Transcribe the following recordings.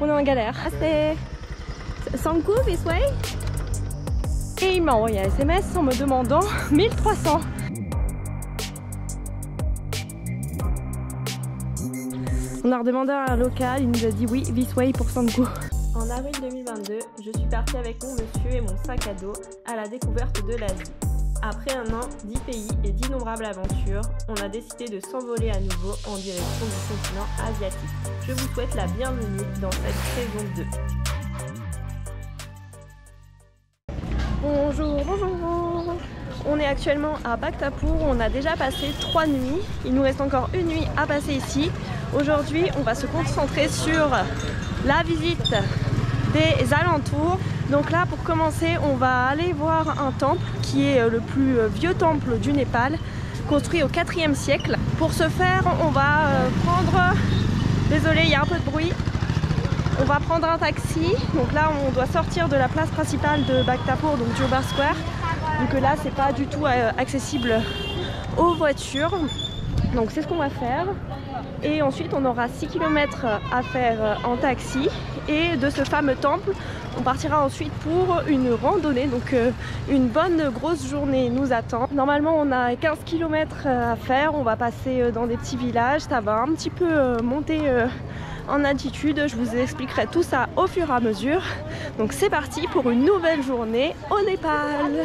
On est en galère. Ah, c'est Sanku this way Et il m'a envoyé un SMS en me demandant 1300. On a redemandé à un local, il nous a dit oui, this way pour Sanku. En avril 2022, je suis partie avec mon monsieur et mon sac à dos à la découverte de l'Asie. Après un an, 10 pays et d'innombrables aventures, on a décidé de s'envoler à nouveau en direction du continent asiatique. Je vous souhaite la bienvenue dans cette saison 2. Bonjour, bonjour On est actuellement à Bhaktapur, on a déjà passé 3 nuits, il nous reste encore une nuit à passer ici. Aujourd'hui, on va se concentrer sur la visite alentours. Donc là, pour commencer, on va aller voir un temple qui est le plus vieux temple du Népal, construit au 4e siècle. Pour ce faire, on va euh, prendre... Désolé, il y a un peu de bruit. On va prendre un taxi. Donc là, on doit sortir de la place principale de Bhaktapur, donc Durbar Square. Donc là, c'est pas du tout euh, accessible aux voitures. Donc c'est ce qu'on va faire. Et ensuite, on aura 6 km à faire en taxi. Et de ce fameux temple, on partira ensuite pour une randonnée. Donc euh, une bonne grosse journée nous attend. Normalement, on a 15 km à faire. On va passer dans des petits villages. Ça va un petit peu monter en altitude. Je vous expliquerai tout ça au fur et à mesure. Donc c'est parti pour une nouvelle journée au Népal.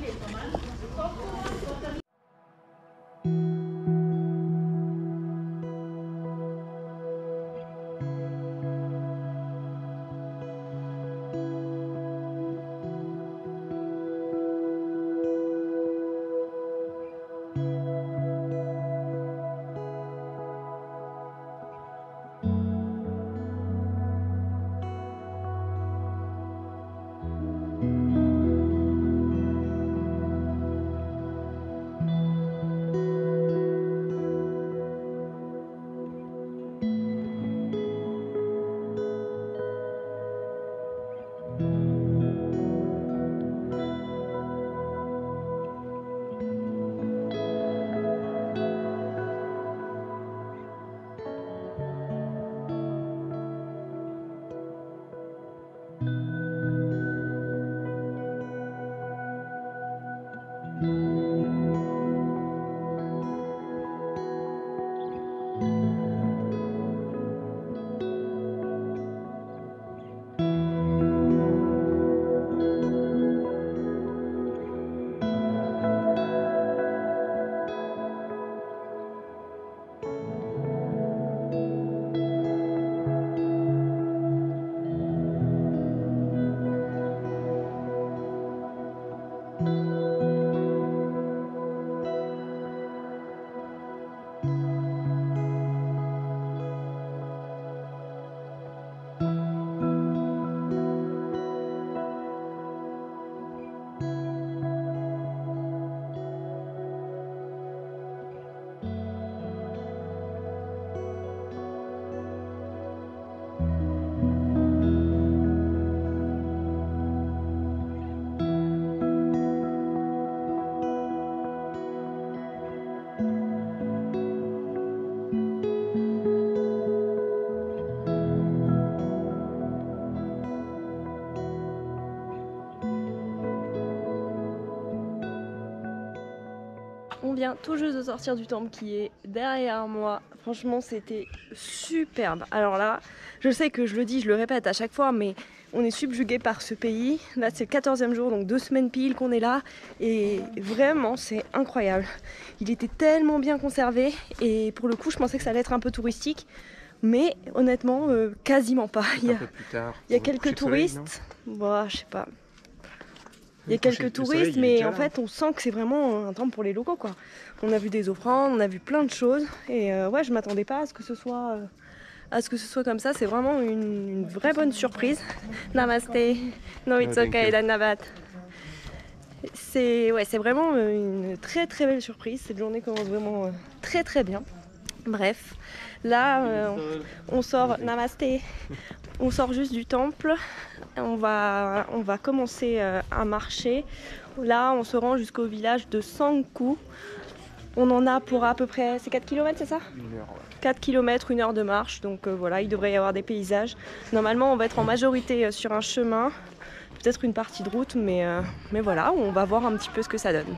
vient tout juste de sortir du temple qui est derrière moi. Franchement, c'était superbe. Alors là, je sais que je le dis, je le répète à chaque fois, mais on est subjugué par ce pays. Là, c'est le 14e jour, donc deux semaines pile qu'on est là. Et vraiment, c'est incroyable. Il était tellement bien conservé. Et pour le coup, je pensais que ça allait être un peu touristique. Mais honnêtement, euh, quasiment pas. Il y a, Un peu plus tard. il y a Au quelques de soleil, touristes. Bon, je sais pas. Il y a quelques touristes, mais en fait, on sent que c'est vraiment un temple pour les locaux, quoi. On a vu des offrandes, on a vu plein de choses, et euh, ouais, je m'attendais pas à ce que ce soit euh, à ce que ce soit comme ça. C'est vraiment une, une vraie bonne surprise. Namaste. No, it's thank okay, you. Danabat. C'est ouais, c'est vraiment une très très belle surprise. Cette journée commence vraiment euh, très très bien. Bref, là euh, on sort Namasté. On sort juste du temple. On va, on va commencer euh, à marcher. Là, on se rend jusqu'au village de Sangku. On en a pour à peu près. C'est 4 km, c'est ça? 4 km, une heure de marche. Donc euh, voilà, il devrait y avoir des paysages. Normalement, on va être en majorité euh, sur un chemin. Peut-être une partie de route, mais, euh, mais voilà, on va voir un petit peu ce que ça donne.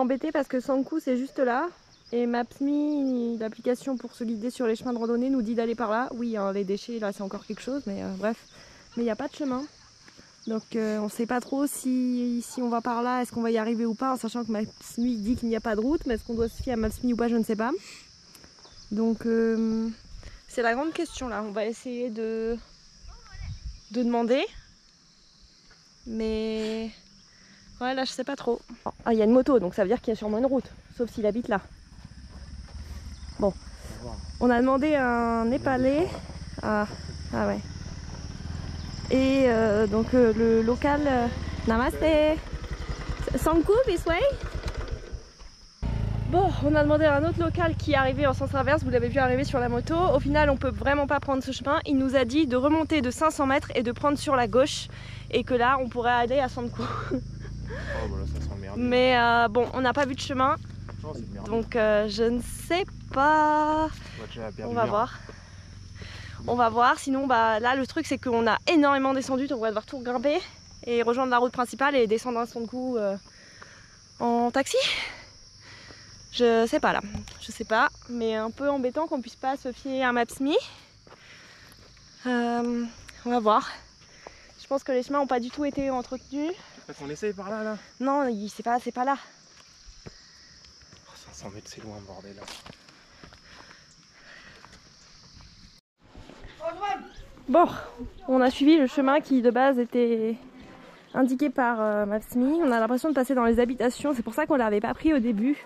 Embêté parce que Sanku c'est juste là. Et Maps.me, l'application pour se guider sur les chemins de randonnée, nous dit d'aller par là. Oui, hein, les déchets là c'est encore quelque chose, mais euh, bref. Mais il n'y a pas de chemin. Donc euh, on sait pas trop si, si on va par là, est-ce qu'on va y arriver ou pas, en sachant que Maps.me dit qu'il n'y a pas de route, mais est-ce qu'on doit se fier à Maps.me ou pas, je ne sais pas. Donc euh, c'est la grande question là. On va essayer de, de demander. Mais Ouais, là, je sais pas trop. Ah, il y a une moto, donc ça veut dire qu'il y a sûrement une route. Sauf s'il habite là. Bon. On a demandé un Népalais. Ah, ah ouais. Et euh, donc euh, le local. euh, Namaste. Sanku, this way Bon, on a demandé à un autre local qui est arrivé en sens inverse, vous l'avez vu arriver sur la moto. Au final, on peut vraiment pas prendre ce chemin. Il nous a dit de remonter de 500 mètres et de prendre sur la gauche. Et que là, on pourrait aller à Sanku. Oh, bah là, ça sent merde. Mais euh, bon, on n'a pas vu de chemin, donc euh, je ne sais pas. On va déjà perdre On va voir. On va voir. Sinon, bah là, le truc, c'est qu'on a énormément descendu, donc on va devoir tout grimper et rejoindre la route principale et descendre un son de coup euh, en taxi. Je sais pas là, je sais pas, mais un peu embêtant qu'on puisse pas se fier à Maps.me. Euh, on va voir. Je pense que les chemins n'ont pas du tout été entretenus. Fait qu'on essaye par là, là. Non, c'est pas, c'est pas là. Oh, 500 mètres, c'est loin, bordel. Là. Bon, on a suivi le chemin qui de base était indiqué par euh, Maps.me. On a l'impression de passer dans les habitations, c'est pour ça qu'on l'avait pas pris au début.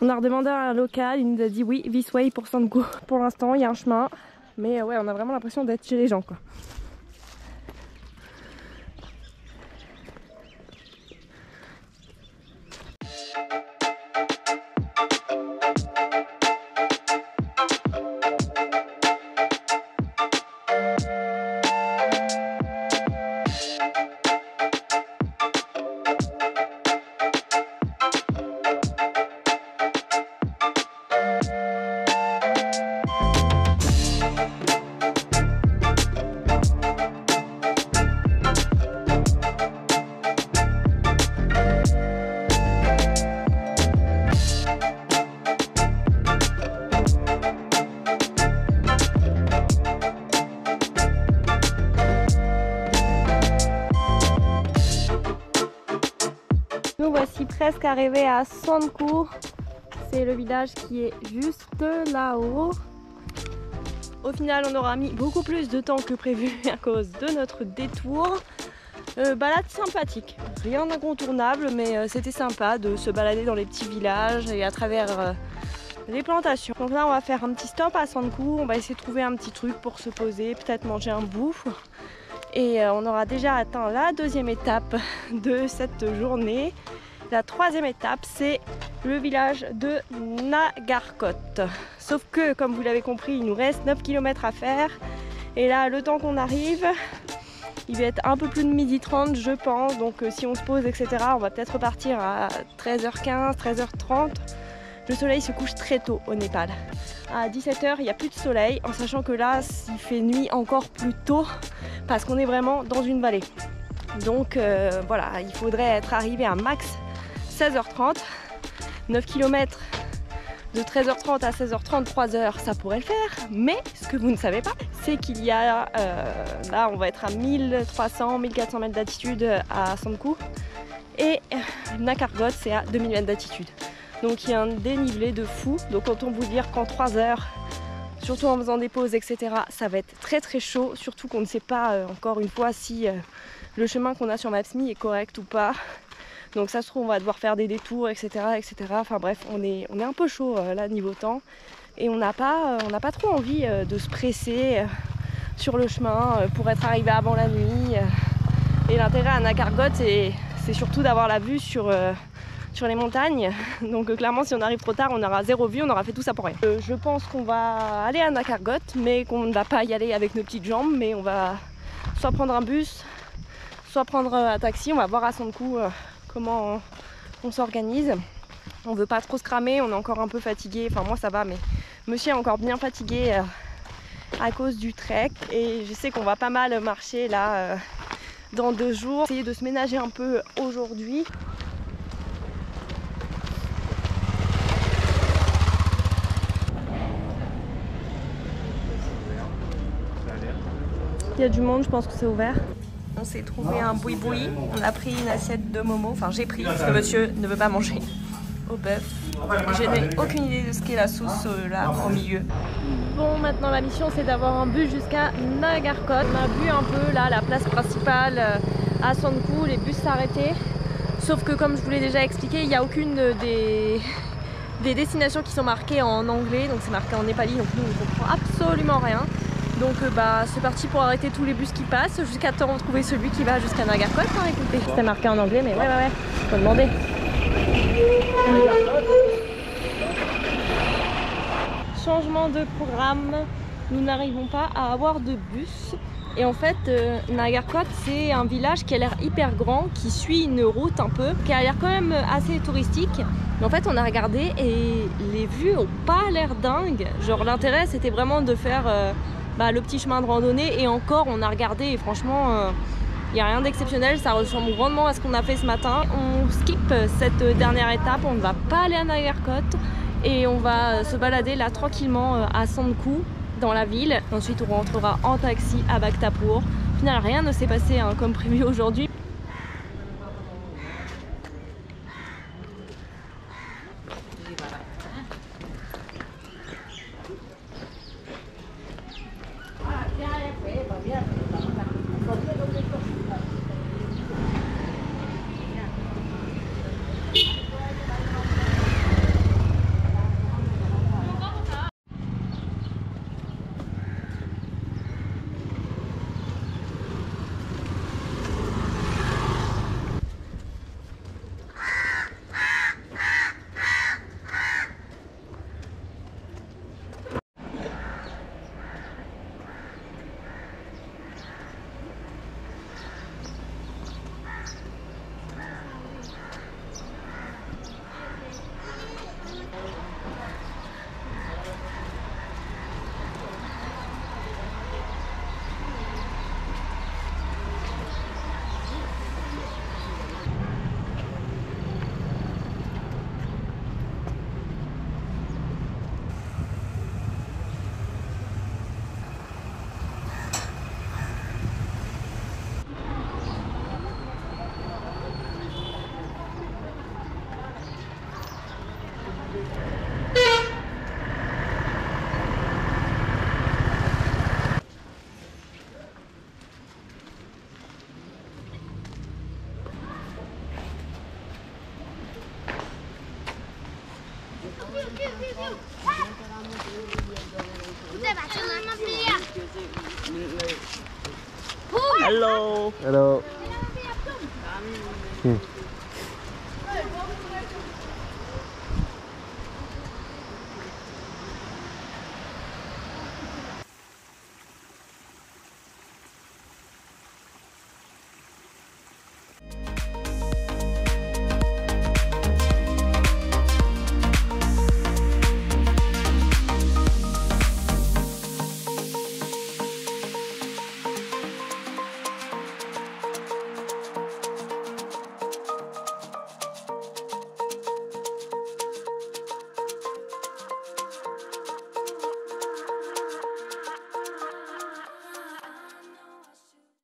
On a redemandé à un local, il nous a dit oui, this way pour Sanko. Pour l'instant, il y a un chemin, mais euh, ouais, on a vraiment l'impression d'être chez les gens quoi. Arrivés à Sanku. C'est le village qui est juste là-haut. Au final, on aura mis beaucoup plus de temps que prévu à cause de notre détour. Euh, balade sympathique, rien d'incontournable, mais euh, c'était sympa de se balader dans les petits villages et à travers euh, les plantations. Donc là, on va faire un petit stop à Sanku. On va essayer de trouver un petit truc pour se poser, peut-être manger un bout. Et on aura déjà atteint la deuxième étape de cette journée. La troisième étape, c'est le village de Nagarkot. Sauf que, comme vous l'avez compris, il nous reste 9 km à faire. Et là, le temps qu'on arrive, il va être un peu plus de midi 30 je pense. Donc euh, si on se pose, etc., on va peut-être repartir à 13h15, 13h30. Le soleil se couche très tôt au Népal. À 17h, il n'y a plus de soleil, en sachant que là, il fait nuit encore plus tôt parce qu'on est vraiment dans une vallée. Donc euh, voilà, il faudrait être arrivé à max 16h30. 9 km de 13h30 à 16h30, 3 h ça pourrait le faire. Mais ce que vous ne savez pas, c'est qu'il y a, euh, là on va être à 1300, 1400 mètres d'altitude à Sankou. Et Nakargot, c'est à 2000 mètres d'altitude. Donc il y a un dénivelé de fou. Donc autant vous dire qu'en 3 heures, surtout en faisant des pauses, etc., ça va être très très chaud. Surtout qu'on ne sait pas euh, encore une fois si euh, le chemin qu'on a sur Maps.me est correct ou pas. Donc ça se trouve on va devoir faire des détours, etc. etc. Enfin bref, on est, on est un peu chaud euh, là niveau temps. Et on n'a pas, n'a pas trop envie de se presser sur le chemin pour être arrivé avant la nuit. Et l'intérêt à Nakargot, c'est surtout d'avoir la vue sur sur les montagnes. Donc euh, clairement si on arrive trop tard on aura zéro vue, on aura fait tout ça pour rien. Euh, je pense qu'on va aller à Nakargot mais qu'on ne va pas y aller avec nos petites jambes mais on va soit prendre un bus, soit prendre un taxi. On va voir à son coup euh, comment on, s'organise. On veut pas trop se cramer, on est encore un peu fatigué. Enfin moi ça va mais monsieur est encore bien fatigué à cause du trek et je sais qu'on va pas mal marcher là dans deux jours. Essayer de se ménager un peu aujourd'hui. Il y a du monde, je pense que c'est ouvert. On s'est trouvé un boui-boui. On a pris une assiette de momo. Enfin, j'ai pris parce que monsieur ne veut pas manger au bœuf. Je n'ai aucune idée de ce qu'est la sauce euh, là au milieu. Bon, maintenant la mission c'est d'avoir un bus jusqu'à Nagarkot. On a vu un peu là la place principale euh, à Sankou, les bus s'arrêtaient. Sauf que comme je vous l'ai déjà expliqué, il n'y a aucune des, des destinations qui sont marquées en anglais. Donc c'est marqué en népali, donc nous on ne comprend absolument rien. Donc euh, bah, c'est parti pour arrêter tous les bus qui passent jusqu'à temps de trouver celui qui va jusqu'à Nagarkot. Hein, écoutez. C'était marqué en anglais, mais ouais, ouais, ouais, faut demander. Changement de programme. Nous n'arrivons pas à avoir de bus. Et en fait, euh, Nagarkot, c'est un village qui a l'air hyper grand, qui suit une route un peu, qui a l'air quand même assez touristique. Mais en fait, on a regardé et les vues ont pas l'air dingues. Genre, l'intérêt, c'était vraiment de faire euh, bah, le petit chemin de randonnée et encore on a regardé et franchement il euh, n'y a rien d'exceptionnel, ça ressemble grandement à ce qu'on a fait ce matin. On skip cette dernière étape, on ne va pas aller à Nagarkot et on va se balader là tranquillement euh, à Sandkou dans la ville. Ensuite on rentrera en taxi à Bhaktapur. Au final rien ne s'est passé hein, comme prévu aujourd'hui. Hello. Hello. Hmm.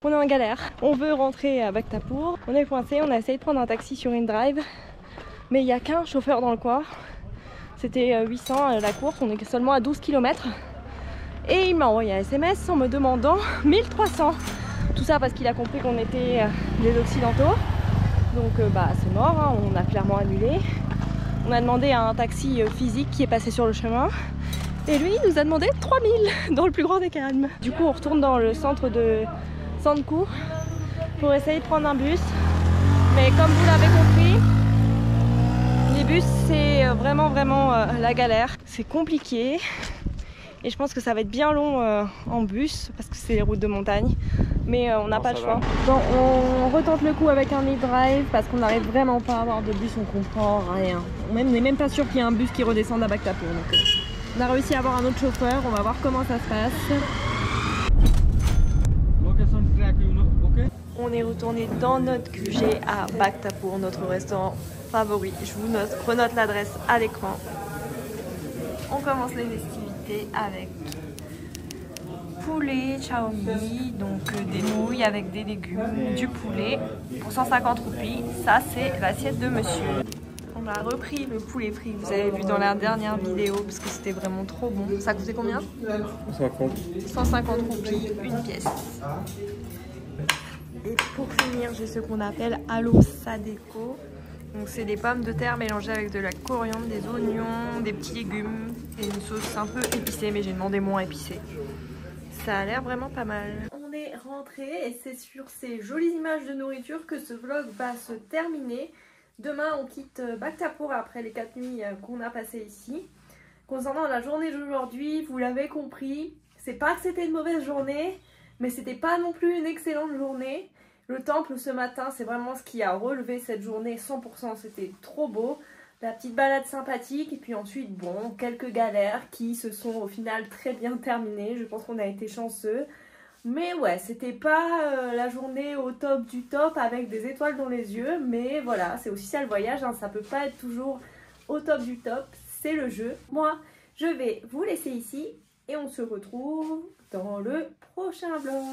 On est en galère. On veut rentrer à Bactapour. On est coincé. On a essayé de prendre un taxi sur InDrive. Mais il n'y a qu'un chauffeur dans le coin. C'était 800 euh, la course. On est seulement à 12 km. Et il m'a envoyé un SMS en me demandant 1300. Tout ça parce qu'il a compris qu'on était euh, des occidentaux. Donc euh, bah c'est mort, hein. on a clairement annulé. On a demandé à un taxi physique qui est passé sur le chemin. Et lui il nous a demandé 3000 dans le plus grand des calmes. Du coup on retourne dans le centre de Sankou pour essayer de prendre un bus. Mais comme vous l'avez compris, les bus c'est vraiment vraiment euh, la galère. C'est compliqué. Et je pense que ça va être bien long euh, en bus parce que c'est les routes de montagne. Mais euh, on n'a pas le choix. Bon, on retente le coup avec un e-drive parce qu'on n'arrive vraiment pas à avoir de bus, on comprend rien. On n'est même pas sûr qu'il y ait un bus qui redescende à Bactapour. Donc, on a réussi à avoir un autre chauffeur, on va voir comment ça se passe. On est retourné dans notre QG à Bactapour, notre restaurant favori. Je vous note, renote l'adresse à l'écran. On commence les festivités avec poulet chaomi, donc euh, des nouilles avec des légumes, du poulet pour 150 roupies. Ça, c'est l'assiette de monsieur. On a repris le poulet frit que vous avez vu dans la dernière vidéo parce que c'était vraiment trop bon. Ça coûtait combien? 150. 150 roupies, une pièce. Et pour finir, j'ai ce qu'on appelle Allo Sadeko. Donc c'est des pommes de terre mélangées avec de la coriandre, des oignons, des petits légumes et une sauce un peu épicée, mais j'ai demandé moins épicée. Ça a l'air vraiment pas mal. On est rentré et c'est sur ces jolies images de nourriture que ce vlog va se terminer. Demain, on quitte Bactapour après les 4 nuits euh, qu'on a passées ici. Concernant la journée d'aujourd'hui, vous l'avez compris, c'est pas que c'était une mauvaise journée, mais c'était pas non plus une excellente journée. Le temple ce matin, c'est vraiment ce qui a relevé cette journée 100%. C'était trop beau. La petite balade sympathique et puis ensuite, bon, quelques galères qui se sont au final très bien terminées. Je pense qu'on a été chanceux. Mais ouais, c'était pas euh, la journée au top du top avec des étoiles dans les yeux. Mais voilà, c'est aussi ça le voyage. Hein. Ça peut pas être toujours au top du top. C'est le jeu. Moi, je vais vous laisser ici et on se retrouve dans le prochain vlog.